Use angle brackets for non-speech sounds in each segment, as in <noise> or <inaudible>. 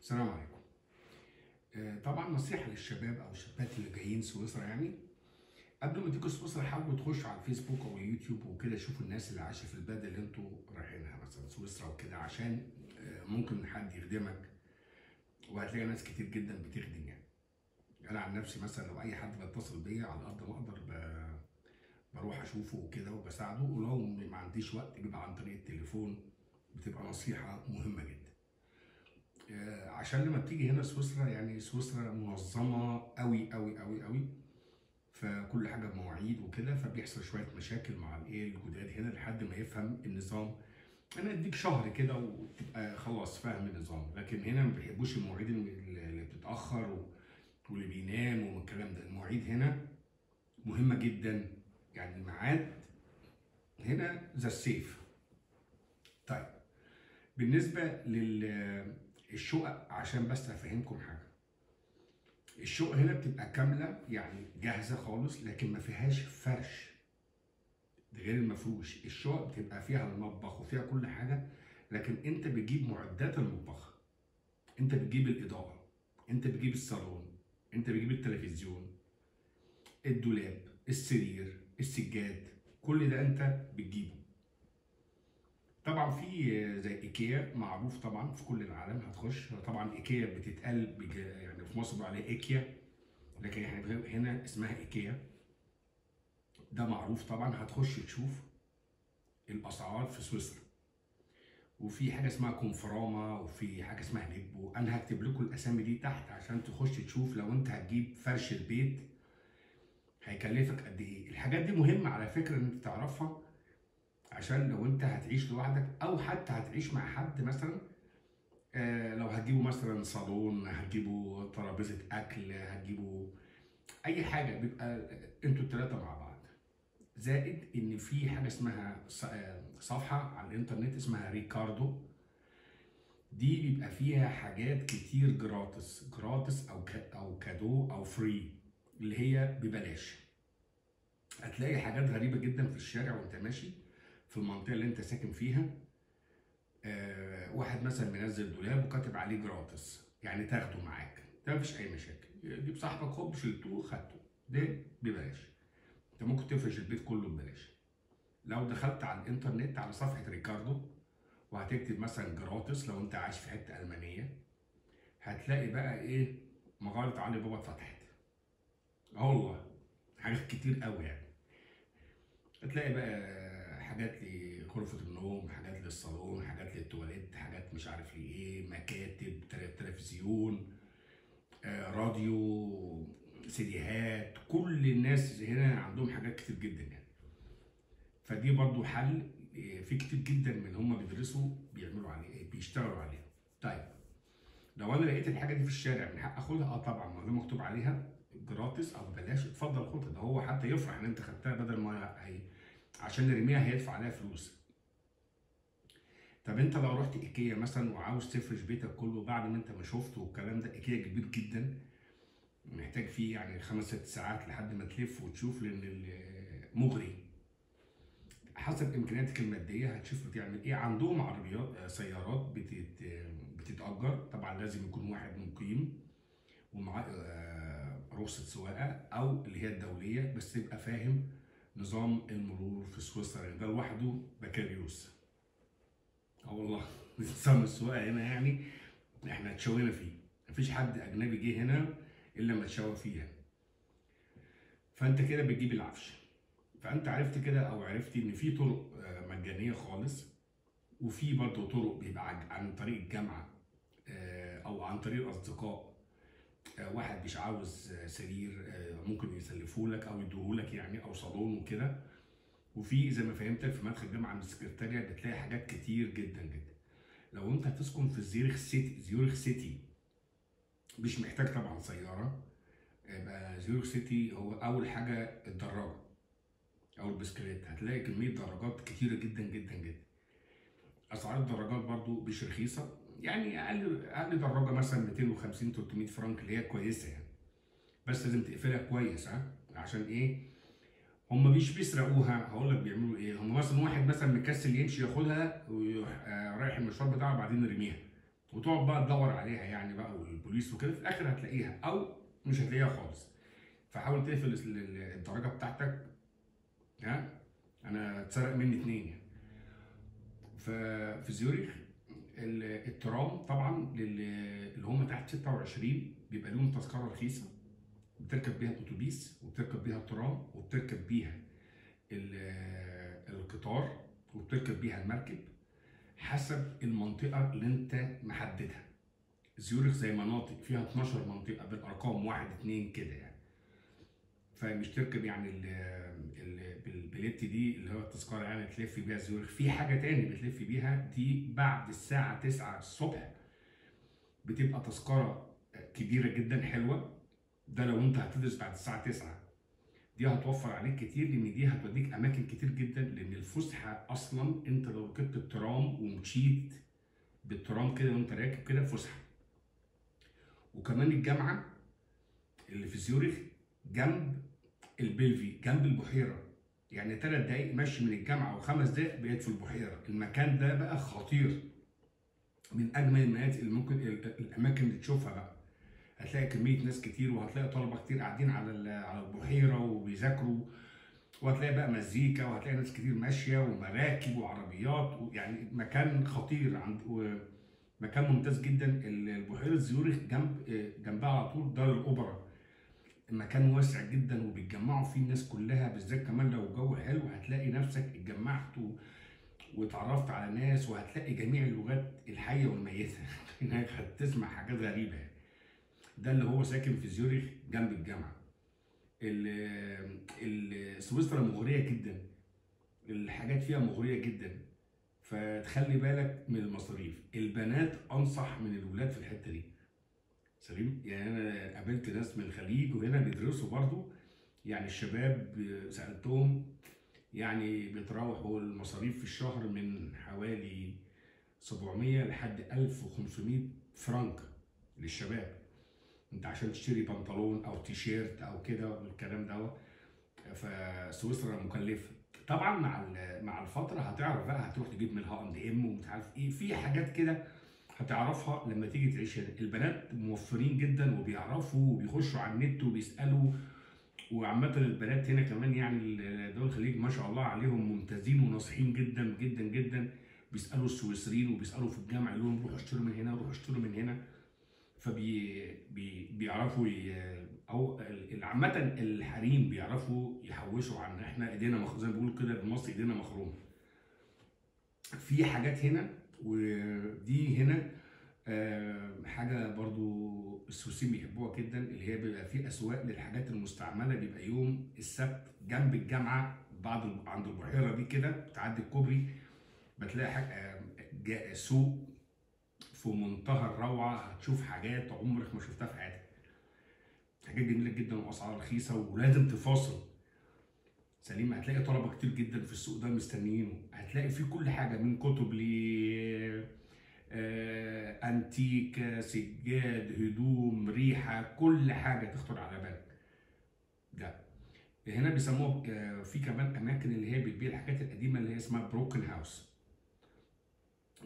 السلام عليكم. آه، طبعا نصيحة للشباب أو الشابات اللي جايين سويسرا يعني قبل ما تيجوا سويسرا حاولوا تخشوا على الفيسبوك أو اليوتيوب وكده شوفوا الناس اللي عايشة في البلد اللي أنتوا رايحينها مثلا سويسرا وكده عشان آه، ممكن حد يخدمك وهتلاقي ناس كتير جدا بتخدم يعني. أنا عن نفسي مثلا لو أي حد بيتصل بيا على قد ما أقدر بروح أشوفه وكده وبساعده ولو ما عنديش وقت بيبقى عن طريق التليفون بتبقى نصيحة مهمة جدا. عشان لما بتيجي هنا سويسرا يعني سويسرا منظمة قوي قوي قوي قوي فكل حاجة بمواعيد وكده فبيحصل شوية مشاكل مع الإيه الجداد هنا لحد ما يفهم النظام. أنا أديك شهر كده وتبقى خلاص فاهم النظام لكن هنا ما بيحبوش المواعيد اللي بتتأخر واللي بينام والكلام ده. المواعيد هنا مهمة جدا. يعني الميعاد هنا ذا السيف طيب بالنسبة للشقق عشان بس أفهمكم حاجة. الشقق هنا بتبقى كاملة يعني جاهزة خالص لكن ما فيهاش فرش. غير المفروش الشقق بتبقى فيها المطبخ وفيها كل حاجة لكن أنت بتجيب معدات المطبخ. أنت بتجيب الإضاءة أنت بتجيب الصالون أنت بتجيب التلفزيون الدولاب السرير السجاد كل ده أنت بتجيبه. طبعا في زي إيكيا معروف طبعا في كل العالم هتخش. طبعا إيكيا بتتقال يعني في مصر عليها إيكيا لكن إحنا هنا اسمها إيكيا. ده معروف طبعا هتخش تشوف الأسعار في سويسرا. وفي حاجة اسمها كونفراما وفي حاجة اسمها ليبو أنا هكتب لكم الأسامي دي تحت عشان تخش تشوف لو أنت هتجيب فرش البيت هيكلفك قد إيه. الحاجات دي مهمة على فكرة ان انت تعرفها. عشان لو انت هتعيش لوحدك أو حتى هتعيش مع حد مثلا آه لو هتجيبوا مثلا صالون هتجيبوا ترابيزة أكل هتجيبوا أي حاجة بيبقى أنتوا الثلاثه مع بعض. زائد إن في حاجة اسمها آه، صفحة على الإنترنت اسمها ريكاردو. دي بيبقى فيها حاجات كتير gratis gratis أو أو cadeau أو free اللي هي ببلاش. هتلاقي حاجات غريبة جدا في الشارع وأنت ماشي. في المنطقة اللي أنت ساكن فيها آه واحد مثلا منزل دولاب وكاتب عليه gratis يعني تاخده معاك. ده مفيش أي مشاكل. جيب صاحبك هوب شلتوه خدته ده ببلاش. أنت ممكن تفرش البيت كله ببلاش. لو دخلت على الإنترنت على صفحة ريكاردو وهتكتب مثلا gratis لو أنت عايش في حتة ألمانية هتلاقي بقى إيه؟ مغاره علي بابا اتفتحت. آه والله حاجات كتير قوي يعني. هتلاقي بقى حاجات لغرفة النوم حاجات للصالون حاجات للتواليت حاجات مش عارف لإيه مكاتب تل- تلفزيون آه، راديو سيديهات كل الناس هنا عندهم حاجات كتير جدا يعني. فدي برضو حل آه، في كتير جدا من هم بيدرسوا بيعملوا عليه بيشتغلوا عليها. طيب لو أنا لقيت الحاجة دي في الشارع من حق أخدها؟ آه طبعا ما مكتوب عليها جراتس أو ببلاش اتفضل خدها. ده هو حتى يفرح إن أنت خدتها بدل ما هي عشان نرميها هيدفع عليها فلوس. طب انت لو رحت إيكيا مثلا وعاوز تفرش بيتك كله بعد ما انت ما شفته والكلام ده إيكيا كبير جدا محتاج فيه يعني خمس ست ساعات لحد ما تلف وتشوف لأن مغري. حسب إمكانياتك المادية هتشوف بتعمل إيه. عندهم عربيات آه، سيارات بتت بتتأجر. طبعا لازم يكون واحد مقيم ومعاه آه، رخصة سواقة أو اللي هي الدولية بس تبقى فاهم نظام المرور في سويسرا. يعني ده لوحده بكالوريوس آه والله <laughs> نظام السواقة هنا يعني إحنا اتشوينا فيه. مفيش حد أجنبي جه هنا إلا ما اتشوى فيه يعني. فأنت كده بتجيب العفش. فأنت عرفت كده أو عرفتي إن في طرق آه، مجانية خالص وفي برضه طرق بيبقى عن- طريق الجامعة آه، أو عن طريق الأصدقاء. واحد مش عاوز آه، سرير آه، ممكن يسلفوه لك أو يدوهولك يعني أو صالون وكده. وفي زي ما فهمتك في مدخل الجامعة من السكرتارية بتلاقي حاجات كتير جدا جدا. لو أنت هتسكن في زيورخ سيتي زيورخ سيتي مش محتاج طبعا سيارة يبقى زيورخ سيتي هو أول حاجة الدراجة أو البسكليت. هتلاقي كمية دراجات كتيرة جدا جدا جدا. أسعار الدراجات برضو مش رخيصة. يعني أقل أقل دراجه مثلا 250 300 فرنك اللي هي كويسة يعني. بس لازم تقفلها كويس ها؟ عشان إيه؟ هم مش بيسرقوها. هقول لك بيعملوا إيه. هم مثلا واحد مثلا مكسل يمشي ياخدها ويروح آه، رايح المشوار بتاعه بعدين يرميها. وتقعد بقى تدور عليها يعني بقى والبوليس وكده. في الآخر هتلاقيها أو مش هتلاقيها خالص. فحاول تقفل ال- ال- الدرجه بتاعتك ها؟ أنا اتسرق مني اتنين يعني. ففي زيوريخ الترام طبعا لل- اللي هم تحت 26 بيبقى لهم تذكرة رخيصة. بتركب بيها الأتوبيس وبتركب بيها الترام وبتركب بيها ال- القطار وبتركب بيها المركب حسب المنطقة اللي انت محددها. زيوريخ زي مناطق فيها 12 منطقة بالأرقام واحد اتنين كده يعني. فمش تركب يعني ال ال بالبليت دي اللي هو التذكرة يعني تلف بيها زيوريخ في حاجة تاني بتلف بيها دي بعد الساعة 9 الصبح بتبقى تذكرة كبيرة جدا حلوة. ده لو انت هتدرس بعد الساعة 9 دي هتوفر عليك كتير لأن دي هتوديك أماكن كتير جدا لأن الفسحة أصلا أنت لو ركبت الترام ومشيت بالترام كده وأنت راكب كده فسحة. وكمان الجامعة اللي في زيوريخ جنب البلفي جنب البحيرة. يعني ثلاث دقايق مشي من الجامعة وخمس دقايق بقيت في البحيرة. المكان ده بقى خطير. من أجمل المناطق اللي ممكن ال- الأماكن اللي تشوفها بقى. هتلاقي كمية ناس كتير وهتلاقي طلبة كتير قاعدين على على البحيرة وبيذاكروا. وهتلاقي بقى مزيكا وهتلاقي ناس كتير ماشية ومراكب وعربيات يعني مكان خطير عند مكان ممتاز جدا. ال- البحيرة زيوريخ جنب جنبها على طول دار الأوبرا. المكان واسع جدا وبيتجمعوا فيه الناس كلها بالذات كمان لو الجو حلو هتلاقي نفسك اتجمعت. واتعرفت على ناس وهتلاقي جميع اللغات الحية والميتة. <laughs> هناك هتسمع حاجات غريبة يعني. ده اللي هو ساكن في زيوريخ جنب الجامعة. ال- ال- سويسرا مغرية جدا. الحاجات فيها مغرية جدا. فتخلي بالك من المصاريف. البنات أنصح من الولاد في الحتة دي. سليم. يعني أنا قابلت ناس من الخليج وهنا بيدرسوا برضو. يعني الشباب سألتهم يعني بيتراوح المصاريف في الشهر من حوالي 700 لحد 1500 فرنك للشباب. أنت عشان تشتري بنطلون أو تيشيرت أو كده والكلام ده. فسويسرا مكلفة. طبعا مع مع الفترة هتعرف بقى هتروح تجيب من الها اند ام ومش عارف إيه. في حاجات كده هتعرفها لما تيجي تعيش هنا البنات موفرين جدا وبيعرفوا وبيخشوا على النت وبيسألوا وعامة البنات هنا كمان يعني دول الخليج ما شاء الله عليهم ممتازين وناصحين جدا جدا جدا بيسألوا السويسريين وبيسألوا في الجامعة يقول لهم روحوا اشتروا من هنا روحوا اشتروا من هنا فبي بي بيعرفوا. أو عامة الحريم بيعرفوا يحوشوا عن إحنا إيدينا مخ... زي ما بيقولوا كده بالمصري إيدينا مخرومة. في حاجات هنا ودي هنا حاجة برضو السويسيين بيحبوها جدا اللي هي بيبقى في أسواق للحاجات المستعملة بيبقى يوم السبت جنب الجامعة بعد عند البحيرة دي كده بتعدي الكوبري بتلاقي جا- سوق في منتهى الروعة هتشوف حاجات عمرك ما شفتها في حياتك. حاجات جميلة جدا وأسعار رخيصة ولازم تفاصل. سليم هتلاقي طلبة كتير جدا في السوق ده مستنيينه. هتلاقي فيه كل حاجة من كتب ل آه، انتيك سجاد هدوم ريحة كل حاجة تخطر على بالك. ده. هنا بيسموها آه، في كمان أماكن اللي هي بتبيع الحاجات القديمة اللي هي اسمها بروكن هاوس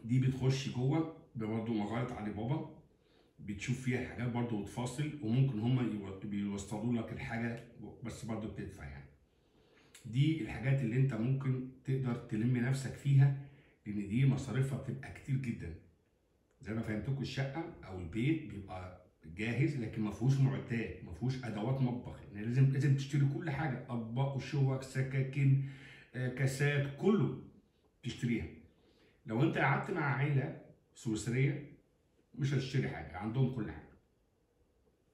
دي بتخش جوه برضه مغاره علي بابا بتشوف فيها حاجات برضه وتفاصل وممكن هم بيوصلوا لك الحاجة بس برضه بتدفع يعني. دي الحاجات اللي انت ممكن تقدر تلم نفسك فيها لأن دي مصاريفها بتبقى كتير جدا. زي ما فهمتكم الشقة أو البيت بيبقى جاهز لكن ما فيهوش معدات ما فيهوش أدوات مطبخ. يعني لازم لازم تشتري كل حاجة أطباق وشوك سكاكين آه، كاسات كله تشتريها. لو انت قعدت مع عيلة سويسرية مش هتشتري حاجة عندهم كل حاجة.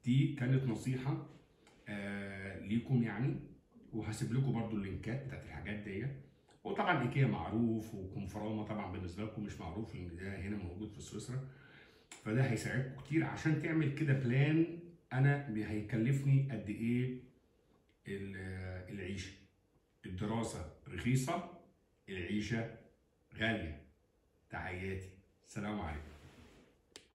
دي كانت نصيحة آه ليكم يعني. وهسيب لكم برضو اللينكات بتاعت الحاجات دي وطبعا إيكيا معروف وكونفراما طبعا بالنسبة لكم مش معروف لأن ده هنا موجود في سويسرا. فده هيساعدكم كتير. عشان تعمل كده بلان أنا هيكلفني قد إيه ال- العيشة؟ الدراسة رخيصة العيشة غالية. تحياتي السلام عليكم.